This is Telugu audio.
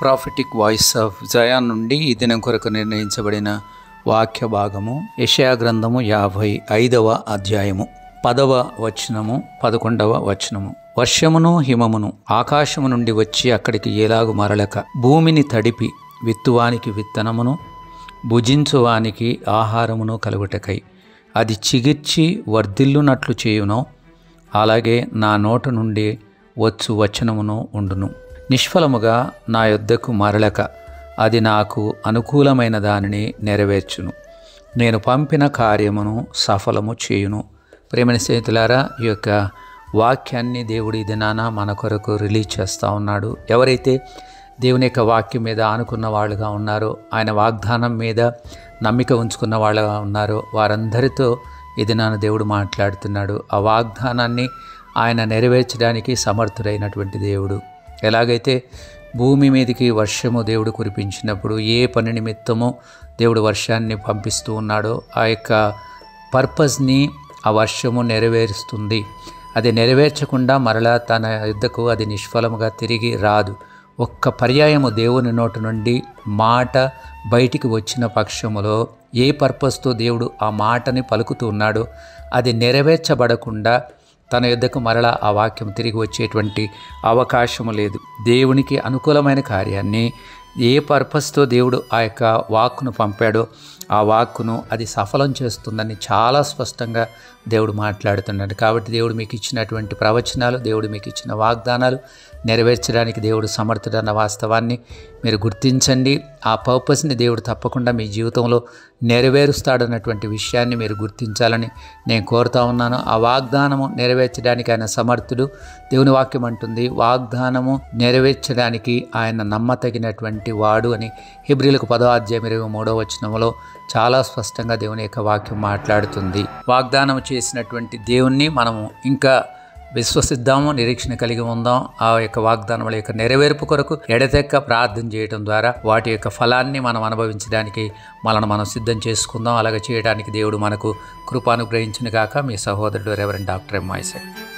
ప్రాఫిటిక్ వాయిస్ ఆఫ్ జయాన్ నుండి ఈ దినం కొరకు నిర్ణయించబడిన వాక్య భాగము యషయా గ్రంథము యాభై ఐదవ అధ్యాయము పదవ వచనము పదకొండవ వచనము. వర్షమును హిమమును ఆకాశము నుండి వచ్చి అక్కడికి ఏలాగు మరలక భూమిని తడిపి విత్తువానికి విత్తనమును భుజించువానికి ఆహారమును కలుగుటకై అది చిగిర్చి వర్ధిల్లునట్లు చేయునో. అలాగే నా నోట నుండి వచ్చు వచనమును ఉండును. నిష్ఫలముగా నా యొద్దకు మరలక అది నాకు అనుకూలమైన దానిని నెరవేర్చును. నేను పంపిన కార్యమును సఫలము చేయును. ప్రేమని స్నేహితులారా ఈ యొక్క వాక్యాన్ని దేవుడి దినాన మన కొరకు రిలీజ్ చేస్తూ ఉన్నాడు. ఎవరైతే దేవుని యొక్క వాక్యం మీద ఆనుకున్న వాళ్ళుగా ఉన్నారో ఆయన వాగ్దానం మీద నమ్మిక ఉంచుకున్న వాళ్ళుగా ఉన్నారో వారందరితో ఇది నాన్న దేవుడు మాట్లాడుతున్నాడు. ఆ వాగ్దానాన్ని ఆయన నెరవేర్చడానికి సమర్థుడైనటువంటి దేవుడు. ఎలాగైతే భూమి మీదకి వర్షము దేవుడు కురిపించినప్పుడు ఏ పని నిమిత్తమో దేవుడు వర్షాన్ని పంపిస్తూ ఉన్నాడో ఆ యొక్క పర్పస్ని ఆ వర్షము నెరవేరుస్తుంది. అది నెరవేర్చకుండా మరలా తన యుద్ధకు అది నిష్ఫలముగా తిరిగి రాదు. ఒక్క పర్యాయము దేవుని నోటి నుండి మాట బయటికి వచ్చిన పక్షములో ఏ పర్పస్తో దేవుడు ఆ మాటని పలుకుతూ ఉన్నాడో అది నెరవేర్చబడకుండా తన యుద్ధకు మరలా ఆ వాక్యం తిరిగి వచ్చేటువంటి అవకాశము లేదు. దేవునికి అనుకూలమైన కార్యాన్ని ఏ పర్పస్తో దేవుడు ఆ యొక్క వాక్ను పంపాడో ఆ వాక్కును అది సఫలం చేస్తుందని చాలా స్పష్టంగా దేవుడు మాట్లాడుతున్నాడు. కాబట్టి దేవుడు మీకు ఇచ్చినటువంటి ప్రవచనాలు దేవుడు మీకు ఇచ్చిన వాగ్దానాలు నెరవేర్చడానికి దేవుడు సమర్థుడన్న వాస్తవాన్ని మీరు గుర్తించండి. ఆ పర్పస్ని దేవుడు తప్పకుండా మీ జీవితంలో నెరవేరుస్తాడన్నటువంటి విషయాన్ని మీరు గుర్తించాలని నేను కోరుతా ఉన్నాను. ఆ వాగ్దానము నెరవేర్చడానికి ఆయన సమర్థుడు. దేవుని వాక్యం అంటుంది వాగ్దానము నెరవేర్చడానికి ఆయన నమ్మతగినటువంటి వాడు అని హిబ్రిలకు పదో అధ్యాయం ఇరవై మూడో వచనంలో చాలా స్పష్టంగా దేవుని యొక్క వాక్యం మాట్లాడుతుంది. వాగ్దానం చేసినటువంటి దేవుణ్ణి మనము ఇంకా విశ్వసిద్దాము నిరీక్షణ కలిగి ఉందాం. ఆ యొక్క వాగ్దానముల యొక్క నెరవేర్పు కొరకు ఎడతెక్క ప్రార్థన చేయడం ద్వారా వాటి యొక్క ఫలాన్ని మనం అనుభవించడానికి మనల్ని మనం సిద్ధం చేసుకుందాం. అలాగే చేయడానికి దేవుడు మనకు కృపానుగ్రహించిన కాక మీ సహోదరుడు రెవరెండ్ డాక్టర్ ఎంఐసెట్